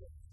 Yes.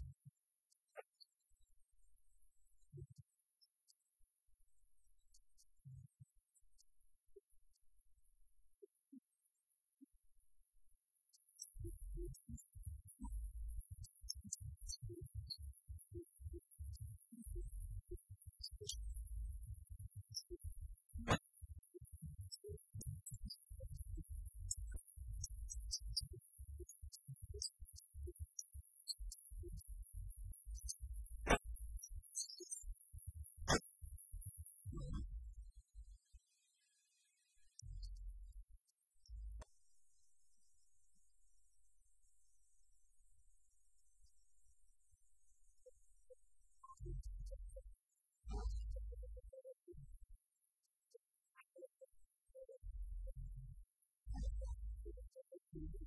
Thank you.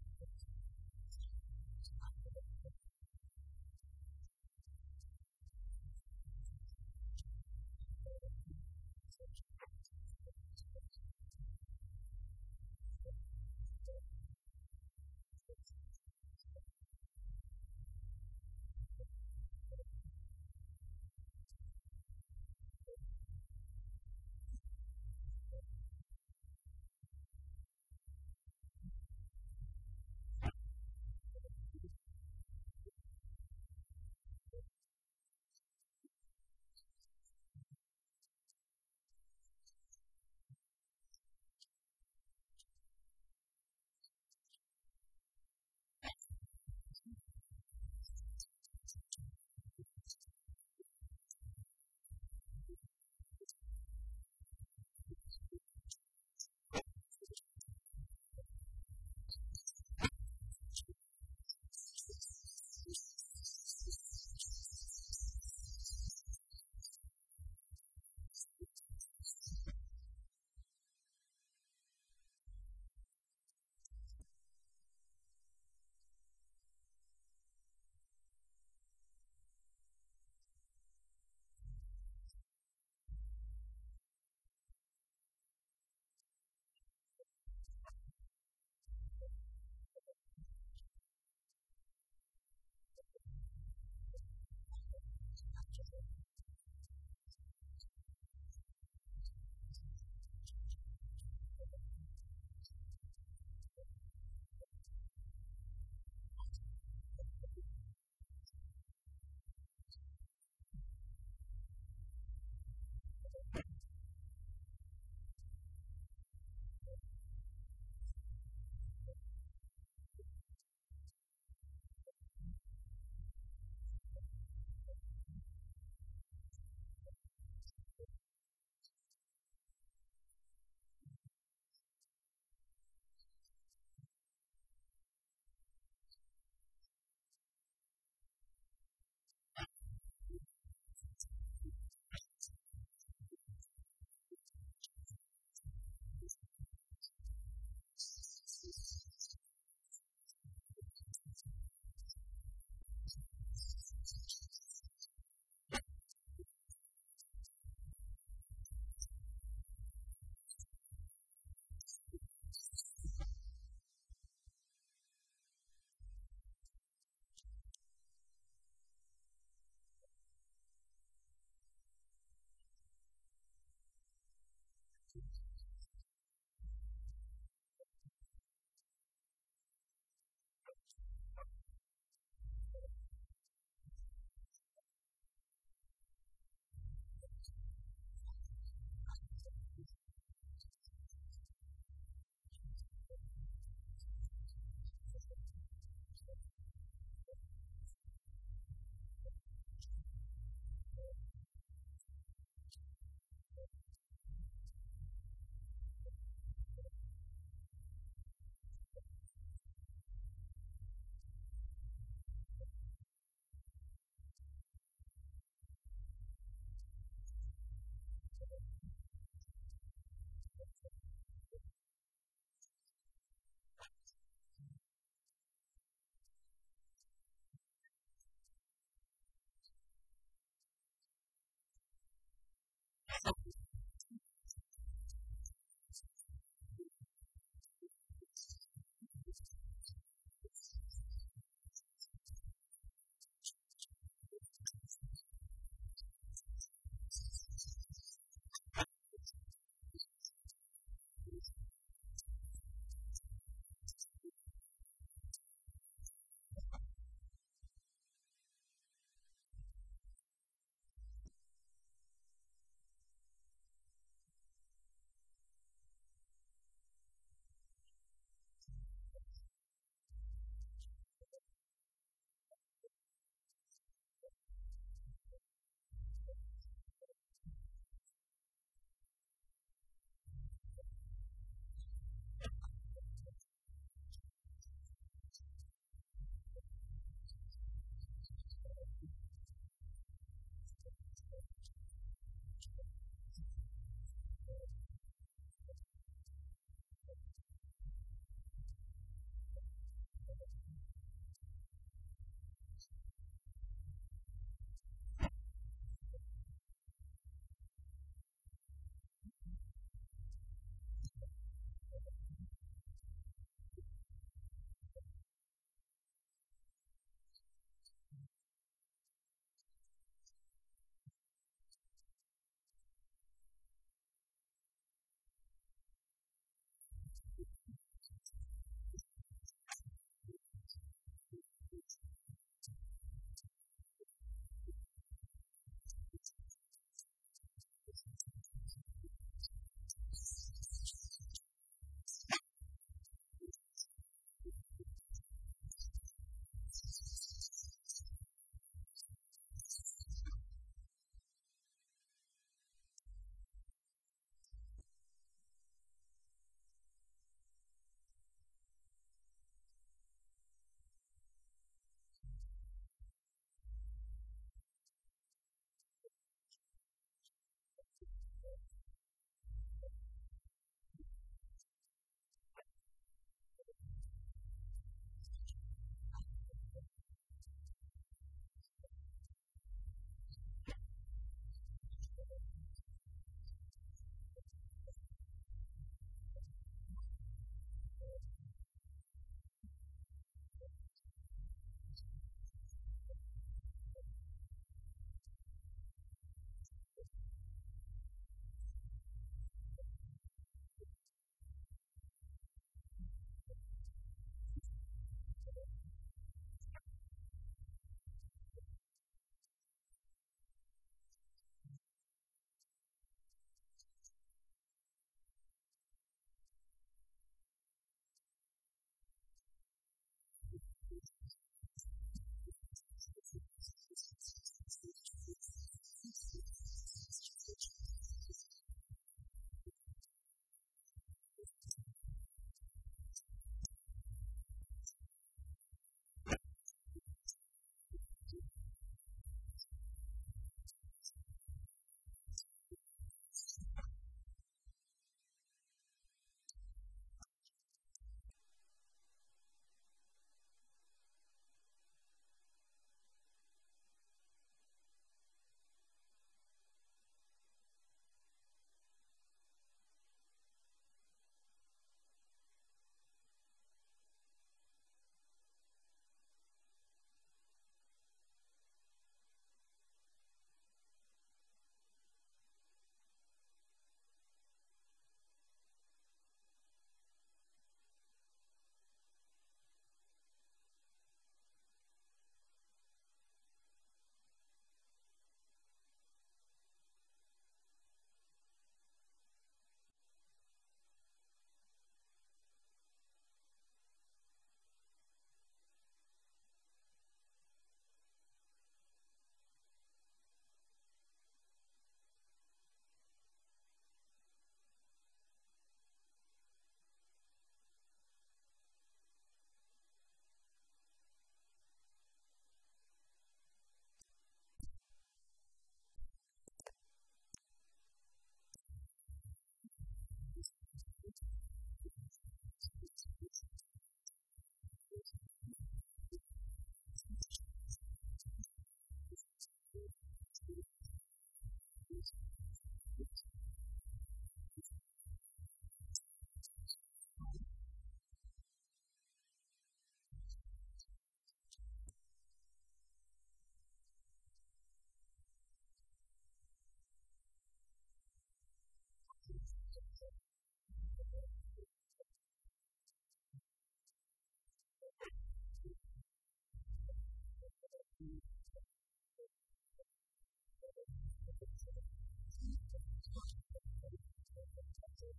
Thank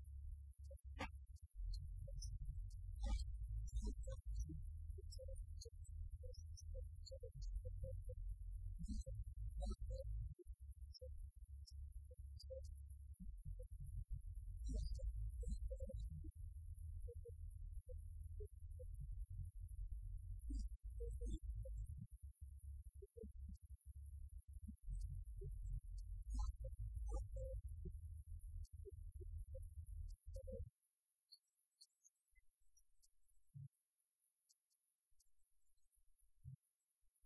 you.